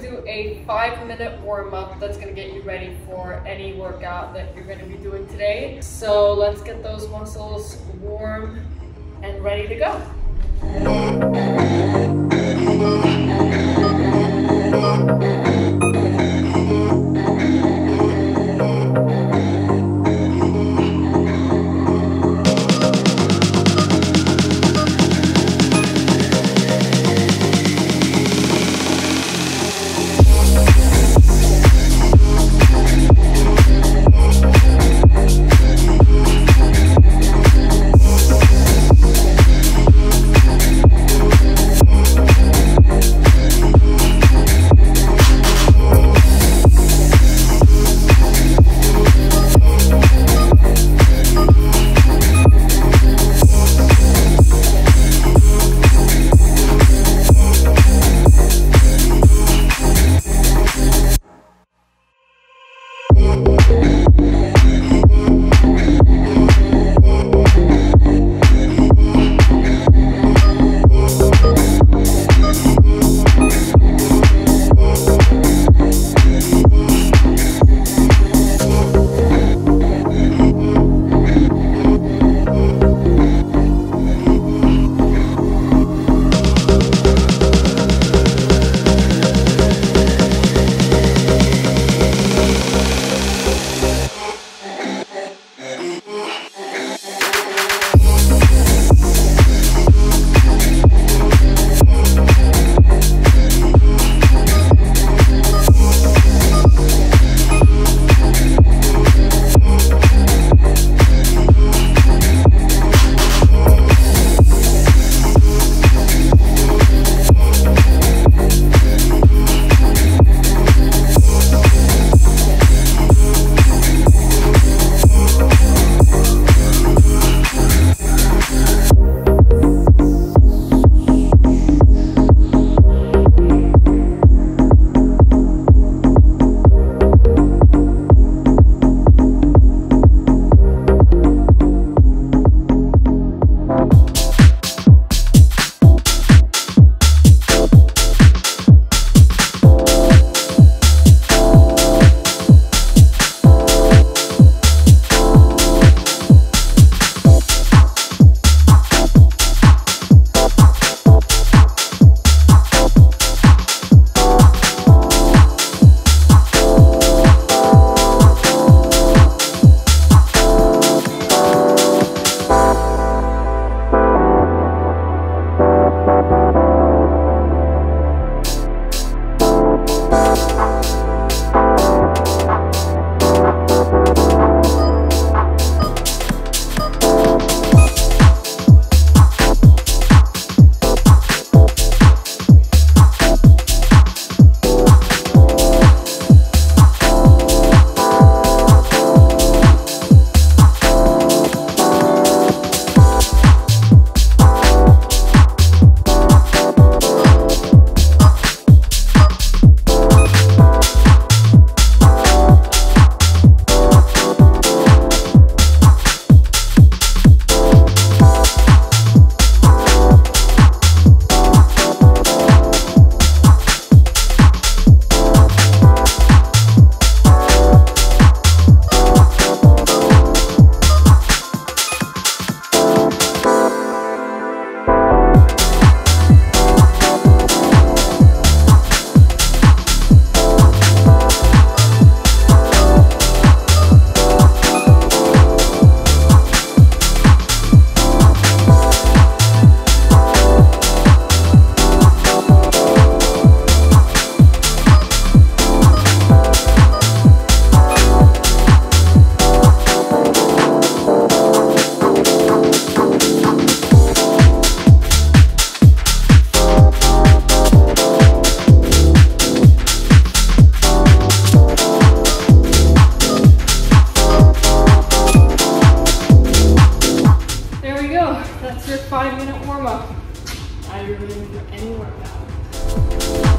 do a five minute warm up that's gonna get you ready for any workout that you're gonna be doing today. So let's get those muscles warm and ready to go. That's your five minute warm up. Now you're ready for any workout.